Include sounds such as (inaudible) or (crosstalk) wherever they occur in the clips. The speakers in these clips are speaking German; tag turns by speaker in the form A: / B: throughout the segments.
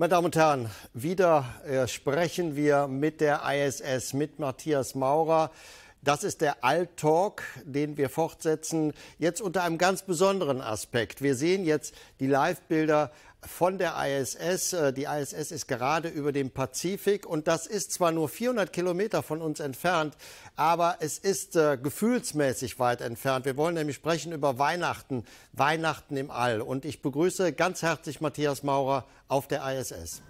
A: Meine Damen und Herren, wieder äh, sprechen wir mit der ISS, mit Matthias Maurer. Das ist der Alt-Talk, den wir fortsetzen, jetzt unter einem ganz besonderen Aspekt. Wir sehen jetzt die Live-Bilder von der ISS. Äh, die ISS ist gerade über dem Pazifik und das ist zwar nur 400 Kilometer von uns entfernt, aber es ist äh, gefühlsmäßig weit entfernt. Wir wollen nämlich sprechen über Weihnachten, Weihnachten im All. Und ich begrüße ganz herzlich Matthias Maurer auf der ISS.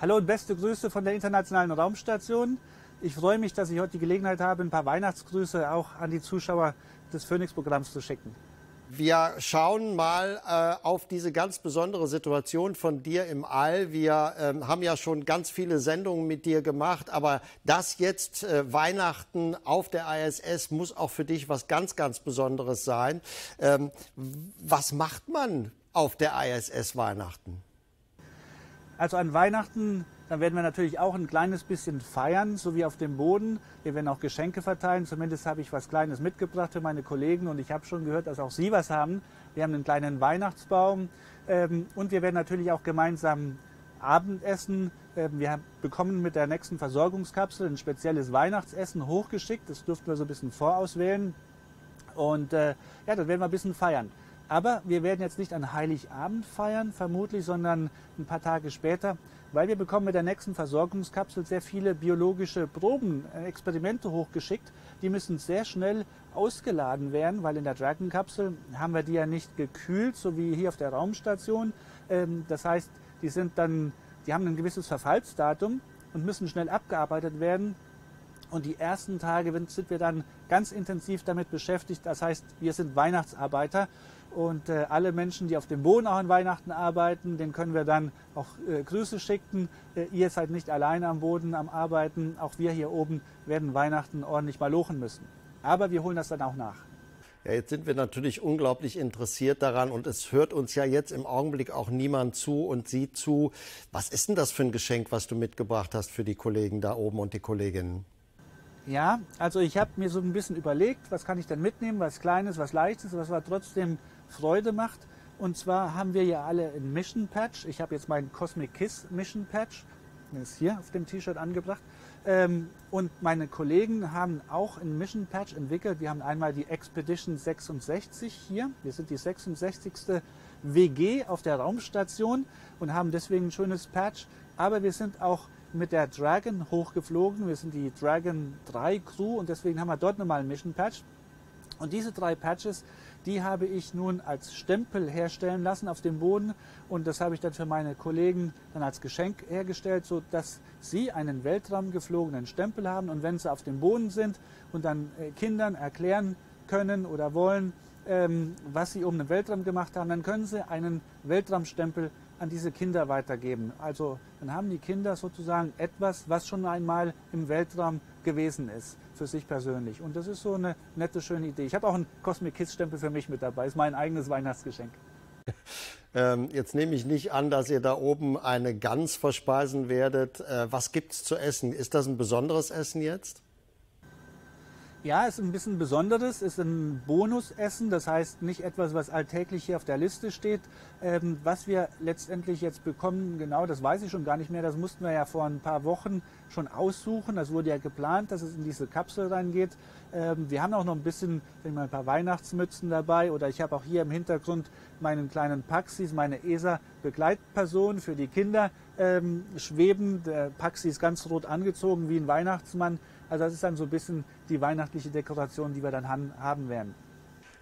B: Hallo und beste Grüße von der Internationalen Raumstation. Ich freue mich, dass ich heute die Gelegenheit habe, ein paar Weihnachtsgrüße auch an die Zuschauer des Phoenix-Programms zu schicken.
A: Wir schauen mal äh, auf diese ganz besondere Situation von dir im All. Wir ähm, haben ja schon ganz viele Sendungen mit dir gemacht, aber das jetzt äh, Weihnachten auf der ISS muss auch für dich was ganz, ganz Besonderes sein. Ähm, was macht man auf der ISS Weihnachten?
B: Also an Weihnachten dann werden wir natürlich auch ein kleines bisschen feiern, so wie auf dem Boden. Wir werden auch Geschenke verteilen. Zumindest habe ich was Kleines mitgebracht für meine Kollegen und ich habe schon gehört, dass auch Sie was haben. Wir haben einen kleinen Weihnachtsbaum ähm, und wir werden natürlich auch gemeinsam Abendessen. Ähm, wir bekommen mit der nächsten Versorgungskapsel ein spezielles Weihnachtsessen hochgeschickt. Das durften wir so ein bisschen vorauswählen. Und äh, ja, das werden wir ein bisschen feiern. Aber wir werden jetzt nicht an Heiligabend feiern, vermutlich, sondern ein paar Tage später weil wir bekommen mit der nächsten Versorgungskapsel sehr viele biologische Proben, äh, Experimente hochgeschickt. Die müssen sehr schnell ausgeladen werden, weil in der Dragon-Kapsel haben wir die ja nicht gekühlt, so wie hier auf der Raumstation. Ähm, das heißt, die sind dann, die haben ein gewisses Verfallsdatum und müssen schnell abgearbeitet werden. Und die ersten Tage sind wir dann ganz intensiv damit beschäftigt. Das heißt, wir sind Weihnachtsarbeiter und äh, alle Menschen, die auf dem Boden auch an Weihnachten arbeiten, denen können wir dann auch äh, Grüße schicken. Äh, ihr seid nicht alleine am Boden am Arbeiten. Auch wir hier oben werden Weihnachten ordentlich malochen müssen. Aber wir holen das dann auch nach.
A: Ja, jetzt sind wir natürlich unglaublich interessiert daran und es hört uns ja jetzt im Augenblick auch niemand zu und sieht zu. Was ist denn das für ein Geschenk, was du mitgebracht hast für die Kollegen da oben und die Kolleginnen?
B: Ja, also ich habe mir so ein bisschen überlegt, was kann ich denn mitnehmen, was Kleines, was Leichtes, was war trotzdem Freude macht. Und zwar haben wir ja alle ein Mission Patch. Ich habe jetzt meinen Cosmic Kiss Mission Patch. Der ist hier auf dem T-Shirt angebracht. Ähm, und meine Kollegen haben auch ein Mission Patch entwickelt. Wir haben einmal die Expedition 66 hier. Wir sind die 66. WG auf der Raumstation und haben deswegen ein schönes Patch. Aber wir sind auch mit der Dragon hochgeflogen. Wir sind die Dragon 3 Crew und deswegen haben wir dort nochmal ein Mission Patch. Und diese drei Patches die habe ich nun als Stempel herstellen lassen auf dem Boden. Und das habe ich dann für meine Kollegen dann als Geschenk hergestellt, sodass sie einen weltraumgeflogenen Stempel haben. Und wenn sie auf dem Boden sind und dann äh, Kindern erklären können oder wollen, ähm, was sie um den Weltraum gemacht haben, dann können sie einen Weltraumstempel an diese Kinder weitergeben. Also dann haben die Kinder sozusagen etwas, was schon einmal im Weltraum gewesen ist für sich persönlich. Und das ist so eine nette, schöne Idee. Ich habe auch einen Cosmic Kids Stempel für mich mit dabei. Ist mein eigenes Weihnachtsgeschenk. (laughs)
A: Ähm, jetzt nehme ich nicht an, dass ihr da oben eine Gans verspeisen werdet. Äh, was gibt es zu essen? Ist das ein besonderes Essen jetzt?
B: Ja, ist ein bisschen besonderes, ist ein Bonusessen, das heißt nicht etwas, was alltäglich hier auf der Liste steht. Ähm, was wir letztendlich jetzt bekommen, genau, das weiß ich schon gar nicht mehr. Das mussten wir ja vor ein paar Wochen schon aussuchen. Das wurde ja geplant, dass es in diese Kapsel reingeht. Ähm, wir haben auch noch ein bisschen, ich mal, ein paar Weihnachtsmützen dabei oder ich habe auch hier im Hintergrund meinen kleinen Paxis, meine ESA-Begleitperson für die Kinder ähm, schweben. Der Paxi ist ganz rot angezogen wie ein Weihnachtsmann. Also das ist dann so ein bisschen die weihnachtliche Dekoration, die wir dann haben werden.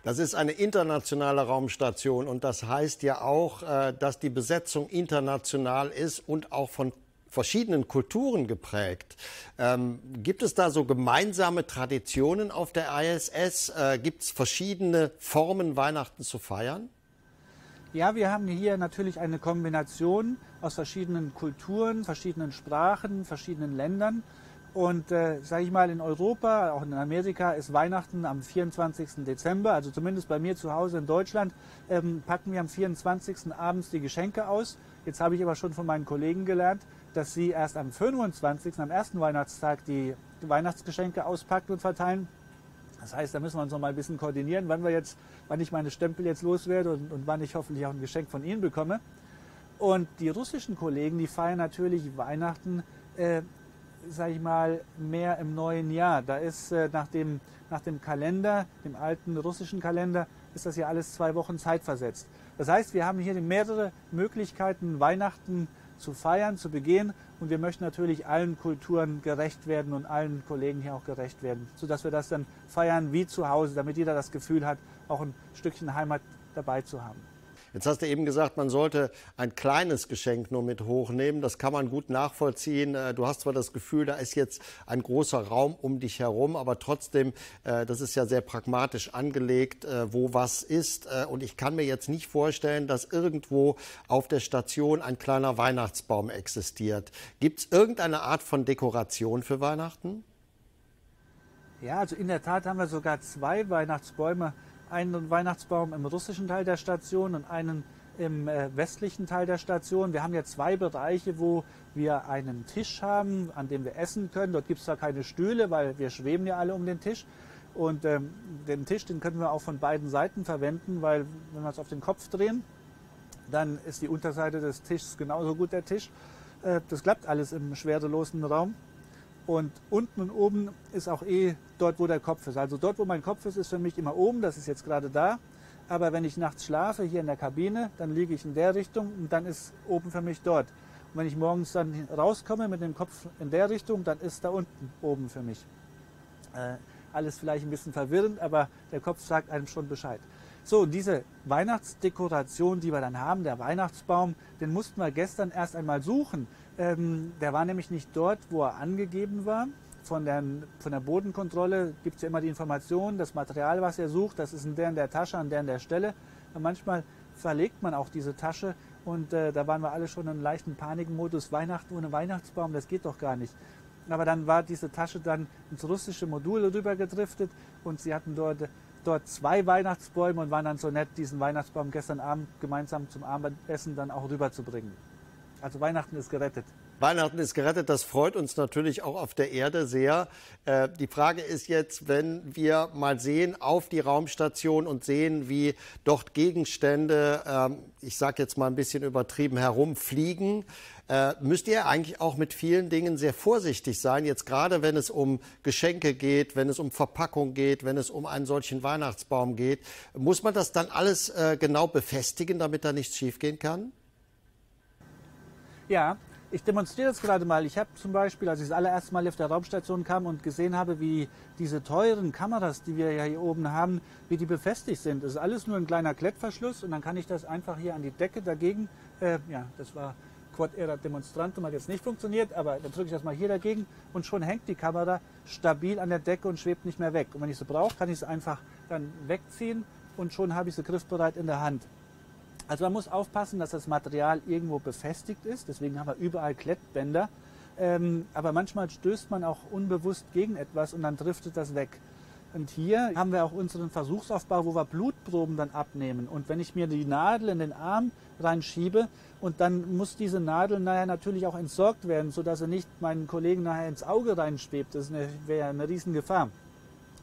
A: Das ist eine internationale Raumstation und das heißt ja auch, äh, dass die Besetzung international ist und auch von verschiedenen Kulturen geprägt. Ähm, gibt es da so gemeinsame Traditionen auf der ISS? Äh, gibt es verschiedene Formen, Weihnachten zu feiern?
B: Ja, wir haben hier natürlich eine Kombination aus verschiedenen Kulturen, verschiedenen Sprachen, verschiedenen Ländern. Und äh, sage ich mal, in Europa, auch in Amerika, ist Weihnachten am 24. Dezember. Also zumindest bei mir zu Hause in Deutschland ähm, packen wir am 24. abends die Geschenke aus. Jetzt habe ich aber schon von meinen Kollegen gelernt, dass sie erst am 25., am ersten Weihnachtstag, die Weihnachtsgeschenke auspacken und verteilen. Das heißt, da müssen wir uns noch mal ein bisschen koordinieren, wann wir jetzt, wann ich meine Stempel jetzt loswerde und, und wann ich hoffentlich auch ein Geschenk von Ihnen bekomme. Und die russischen Kollegen, die feiern natürlich Weihnachten, äh, sage ich mal, mehr im neuen Jahr. Da ist äh, nach, dem, nach dem Kalender, dem alten russischen Kalender, ist das ja alles zwei Wochen zeitversetzt. Das heißt, wir haben hier mehrere Möglichkeiten, Weihnachten zu feiern, zu begehen. Und wir möchten natürlich allen Kulturen gerecht werden und allen Kollegen hier auch gerecht werden, sodass wir das dann feiern wie zu Hause, damit jeder das Gefühl hat, auch ein Stückchen Heimat dabei zu haben.
A: Jetzt hast du eben gesagt, man sollte ein kleines Geschenk nur mit hochnehmen. Das kann man gut nachvollziehen. Äh, du hast zwar das Gefühl, da ist jetzt ein großer Raum um dich herum, aber trotzdem, äh, das ist ja sehr pragmatisch angelegt, äh, wo was ist. Und ich kann mir jetzt nicht vorstellen, dass irgendwo auf der Station ein kleiner Weihnachtsbaum existiert. Gibt es irgendeine Art von Dekoration für Weihnachten?
B: Ja, also in der Tat haben wir sogar zwei Weihnachtsbäume einen Weihnachtsbaum im russischen Teil der Station und einen im äh, westlichen Teil der Station. Wir haben ja zwei Bereiche, wo wir einen Tisch haben, an dem wir essen können. Dort gibt es zwar keine Stühle, weil wir schweben ja alle um den Tisch. Und ähm, den Tisch, den können wir auch von beiden Seiten verwenden, weil wenn wir es auf den Kopf drehen, dann ist die Unterseite des Tisches genauso gut der Tisch. Äh, das klappt alles im schwerelosen Raum. Und unten und oben ist auch eh dort, wo der Kopf ist. Also dort, wo mein Kopf ist, ist für mich immer oben. Das ist jetzt gerade da. Aber wenn ich nachts schlafe, hier in der Kabine, dann liege ich in der Richtung und dann ist oben für mich dort. Und wenn ich morgens dann rauskomme mit dem Kopf in der Richtung, dann ist da unten oben für mich. Äh, alles vielleicht ein bisschen verwirrend, aber der Kopf sagt einem schon Bescheid. So, diese Weihnachtsdekoration, die wir dann haben, der Weihnachtsbaum, den mussten wir gestern erst einmal suchen. Ähm, der war nämlich nicht dort, wo er angegeben war. Von der, von der Bodenkontrolle gibt es ja immer die Information, das Material, was er sucht, das ist in der in der Tasche, an der in der Stelle. Und manchmal verlegt man auch diese Tasche und äh, da waren wir alle schon in einem leichten Panikmodus. Weihnachten ohne Weihnachtsbaum, das geht doch gar nicht. Aber dann war diese Tasche dann ins russische Modul rübergedriftet und sie hatten dort, dort zwei Weihnachtsbäume und waren dann so nett, diesen Weihnachtsbaum gestern Abend gemeinsam zum Abendessen dann auch rüberzubringen. Also Weihnachten ist gerettet.
A: Weihnachten ist gerettet, das freut uns natürlich auch auf der Erde sehr. Äh, die Frage ist jetzt, wenn wir mal sehen auf die Raumstation und sehen, wie dort Gegenstände, ähm, ich sage jetzt mal ein bisschen übertrieben, herumfliegen, äh, müsst ihr eigentlich auch mit vielen Dingen sehr vorsichtig sein. Jetzt gerade, wenn es um Geschenke geht, wenn es um Verpackung geht, wenn es um einen solchen Weihnachtsbaum geht, muss man das dann alles äh, genau befestigen, damit da nichts schiefgehen kann?
B: Ja, ich demonstriere das gerade mal. Ich habe zum Beispiel, als ich das allererste Mal auf der Raumstation kam und gesehen habe, wie diese teuren Kameras, die wir ja hier oben haben, wie die befestigt sind. Das ist alles nur ein kleiner Klettverschluss und dann kann ich das einfach hier an die Decke dagegen, äh, ja, das war Quad Era Demonstrantum, hat jetzt nicht funktioniert, aber dann drücke ich das mal hier dagegen und schon hängt die Kamera stabil an der Decke und schwebt nicht mehr weg. Und wenn ich sie brauche, kann ich sie einfach dann wegziehen und schon habe ich sie griffbereit in der Hand. Also man muss aufpassen, dass das Material irgendwo befestigt ist. Deswegen haben wir überall Klettbänder. Ähm, aber manchmal stößt man auch unbewusst gegen etwas und dann driftet das weg. Und hier haben wir auch unseren Versuchsaufbau, wo wir Blutproben dann abnehmen. Und wenn ich mir die Nadel in den Arm reinschiebe und dann muss diese Nadel nachher natürlich auch entsorgt werden, sodass sie nicht meinen Kollegen nachher ins Auge reinschwebt. Das wäre eine Riesengefahr.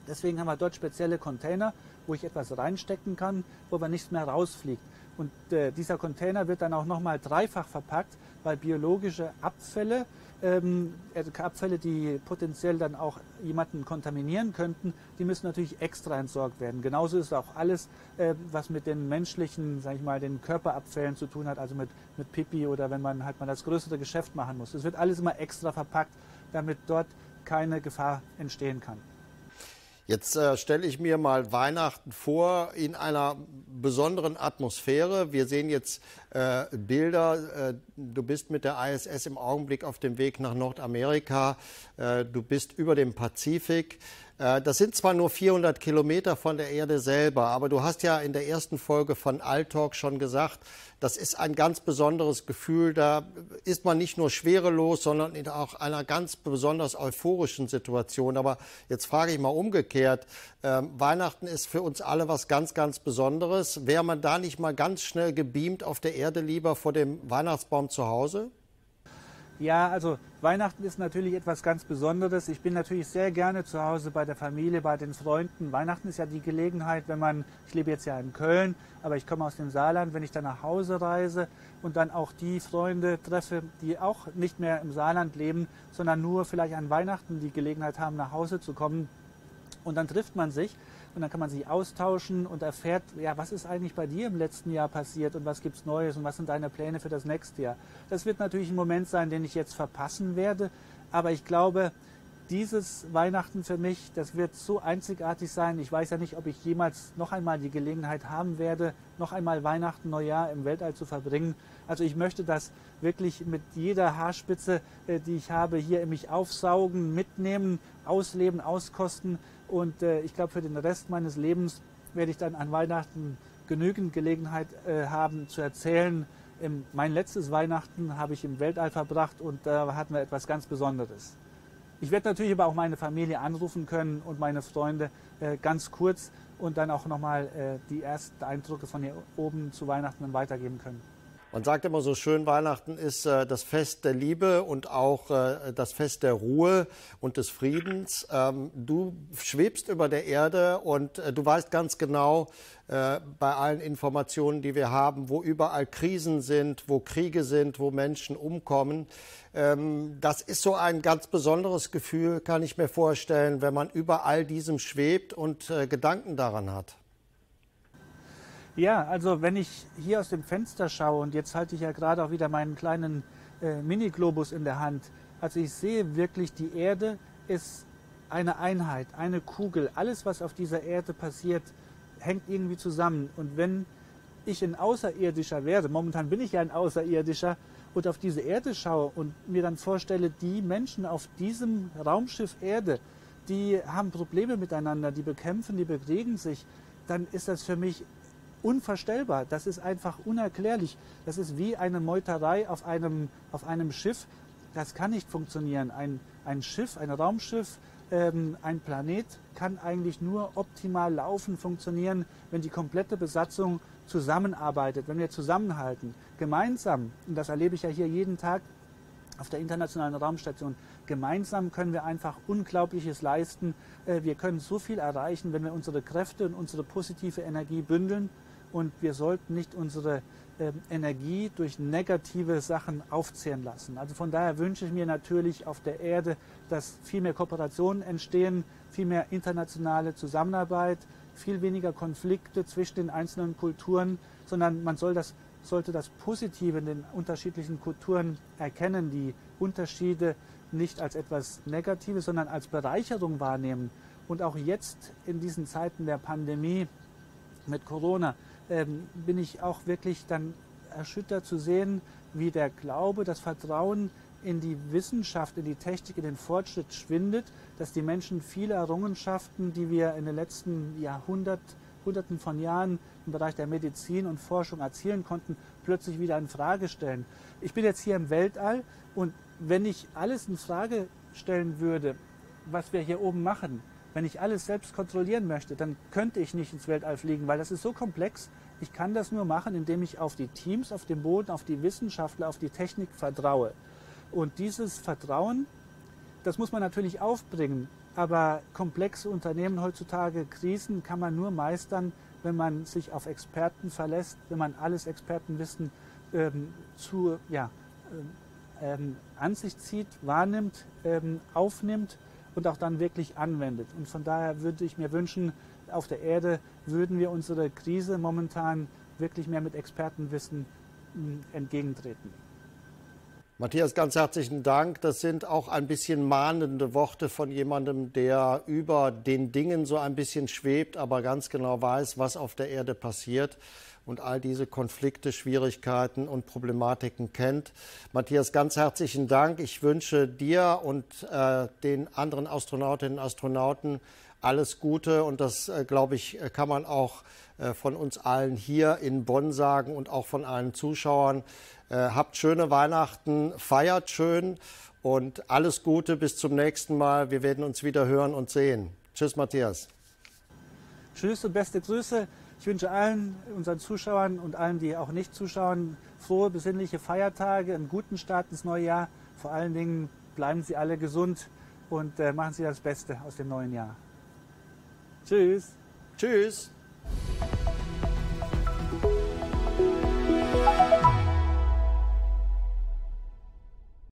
B: Deswegen haben wir dort spezielle Container, wo ich etwas reinstecken kann, wo aber nichts mehr rausfliegt. Und äh, dieser Container wird dann auch nochmal dreifach verpackt, weil biologische Abfälle, ähm, äh, Abfälle, die potenziell dann auch jemanden kontaminieren könnten, die müssen natürlich extra entsorgt werden. Genauso ist auch alles, äh, was mit den menschlichen, sag ich mal, den Körperabfällen zu tun hat, also mit, mit Pipi oder wenn man halt mal das größere Geschäft machen muss. Es wird alles immer extra verpackt, damit dort keine Gefahr entstehen kann.
A: Jetzt äh, stelle ich mir mal Weihnachten vor in einer besonderen Atmosphäre. Wir sehen jetzt äh, Bilder. Äh, du bist mit der ISS im Augenblick auf dem Weg nach Nordamerika. Äh, du bist über dem Pazifik. Äh, das sind zwar nur 400 Kilometer von der Erde selber, aber du hast ja in der ersten Folge von Alltalk schon gesagt, das ist ein ganz besonderes Gefühl. Da ist man nicht nur schwerelos, sondern in auch einer ganz besonders euphorischen Situation. Aber jetzt frage ich mal umgekehrt. Äh, Weihnachten ist für uns alle was ganz, ganz Besonderes. Wäre man da nicht mal ganz schnell gebeamt auf der Erde lieber vor dem Weihnachtsbaum zu Hause?
B: Ja, also Weihnachten ist natürlich etwas ganz Besonderes. Ich bin natürlich sehr gerne zu Hause bei der Familie, bei den Freunden. Weihnachten ist ja die Gelegenheit, wenn man, ich lebe jetzt ja in Köln, aber ich komme aus dem Saarland, wenn ich dann nach Hause reise und dann auch die Freunde treffe, die auch nicht mehr im Saarland leben, sondern nur vielleicht an Weihnachten die Gelegenheit haben, nach Hause zu kommen. Und dann trifft man sich und dann kann man sich austauschen und erfährt, ja, was ist eigentlich bei dir im letzten Jahr passiert und was gibt es Neues und was sind deine Pläne für das nächste Jahr. Das wird natürlich ein Moment sein, den ich jetzt verpassen werde, aber ich glaube, dieses Weihnachten für mich, das wird so einzigartig sein. Ich weiß ja nicht, ob ich jemals noch einmal die Gelegenheit haben werde, noch einmal Weihnachten, Neujahr im Weltall zu verbringen. Also ich möchte das wirklich mit jeder Haarspitze, äh, die ich habe, hier in mich aufsaugen, mitnehmen, ausleben, auskosten. Und äh, ich glaube, für den Rest meines Lebens werde ich dann an Weihnachten genügend Gelegenheit äh, haben zu erzählen. Im, mein letztes Weihnachten habe ich im Weltall verbracht und da hatten wir etwas ganz Besonderes. Ich werde natürlich aber auch meine Familie anrufen können und meine Freunde äh, ganz kurz und dann auch nochmal äh, die ersten Eindrücke von hier oben zu Weihnachten weitergeben können.
A: Man sagt immer so schön, Weihnachten ist äh, das Fest der Liebe und auch äh, das Fest der Ruhe und des Friedens. Ähm, du schwebst über der Erde und äh, du weißt ganz genau äh, bei allen Informationen, die wir haben, wo überall Krisen sind, wo Kriege sind, wo Menschen umkommen. Ähm, das ist so ein ganz besonderes Gefühl, kann ich mir vorstellen, wenn man über all diesem schwebt und äh, Gedanken daran hat.
B: Ja, also wenn ich hier aus dem Fenster schaue und jetzt halte ich ja gerade auch wieder meinen kleinen äh, Mini-Globus in der Hand. Also ich sehe wirklich, die Erde ist eine Einheit, eine Kugel. Alles, was auf dieser Erde passiert, hängt irgendwie zusammen. Und wenn ich ein Außerirdischer wäre, momentan bin ich ja ein Außerirdischer, und auf diese Erde schaue und mir dann vorstelle, die Menschen auf diesem Raumschiff Erde, die haben Probleme miteinander, die bekämpfen, die bekriegen sich, dann ist das für mich unvorstellbar. Das ist einfach unerklärlich. Das ist wie eine Meuterei auf einem, auf einem Schiff. Das kann nicht funktionieren. Ein, ein Schiff, ein Raumschiff, ähm, ein Planet kann eigentlich nur optimal laufen, funktionieren, wenn die komplette Besatzung zusammenarbeitet, wenn wir zusammenhalten, gemeinsam. Und das erlebe ich ja hier jeden Tag auf der internationalen Raumstation. Gemeinsam können wir einfach Unglaubliches leisten. Äh, wir können so viel erreichen, wenn wir unsere Kräfte und unsere positive Energie bündeln und wir sollten nicht unsere äh, Energie durch negative Sachen aufzehren lassen. Also von daher wünsche ich mir natürlich auf der Erde, dass viel mehr Kooperationen entstehen, viel mehr internationale Zusammenarbeit, viel weniger Konflikte zwischen den einzelnen Kulturen, sondern man soll das, sollte das Positive in den unterschiedlichen Kulturen erkennen, die Unterschiede nicht als etwas Negatives, sondern als Bereicherung wahrnehmen. Und auch jetzt in diesen Zeiten der Pandemie mit Corona ähm, bin ich auch wirklich dann erschüttert zu sehen, wie der Glaube, das Vertrauen in die Wissenschaft, in die Technik, in den Fortschritt schwindet, dass die Menschen viele Errungenschaften, die wir in den letzten Jahrhundert, Hunderten von Jahren im Bereich der Medizin und Forschung erzielen konnten, plötzlich wieder in Frage stellen. Ich bin jetzt hier im Weltall und wenn ich alles in Frage stellen würde, was wir hier oben machen, wenn ich alles selbst kontrollieren möchte, dann könnte ich nicht ins Weltall fliegen, weil das ist so komplex. Ich kann das nur machen, indem ich auf die Teams, auf den Boden, auf die Wissenschaftler, auf die Technik vertraue. Und dieses Vertrauen, das muss man natürlich aufbringen. Aber komplexe Unternehmen heutzutage, Krisen kann man nur meistern, wenn man sich auf Experten verlässt, wenn man alles Expertenwissen ähm, zu, ja, ähm, an sich zieht, wahrnimmt, ähm, aufnimmt und auch dann wirklich anwendet. Und von daher würde ich mir wünschen, auf der Erde würden wir unsere Krise momentan wirklich mehr mit Expertenwissen hm, entgegentreten.
A: Matthias, ganz herzlichen Dank. Das sind auch ein bisschen mahnende Worte von jemandem, der über den Dingen so ein bisschen schwebt, aber ganz genau weiß, was auf der Erde passiert und all diese Konflikte, Schwierigkeiten und Problematiken kennt. Matthias, ganz herzlichen Dank. Ich wünsche dir und äh, den anderen Astronautinnen und Astronauten alles Gute und das, äh, glaube ich, kann man auch äh, von uns allen hier in Bonn sagen und auch von allen Zuschauern. Äh, habt schöne Weihnachten, feiert schön und alles Gute bis zum nächsten Mal. Wir werden uns wieder hören und sehen. Tschüss, Matthias.
B: Tschüss und beste Grüße. Ich wünsche allen unseren Zuschauern und allen, die auch nicht zuschauen, frohe, besinnliche Feiertage, einen guten Start ins neue Jahr. vor allen Dingen bleiben Sie alle gesund und äh, machen Sie das Beste aus dem neuen Jahr. Tschüss.
A: Tschüss.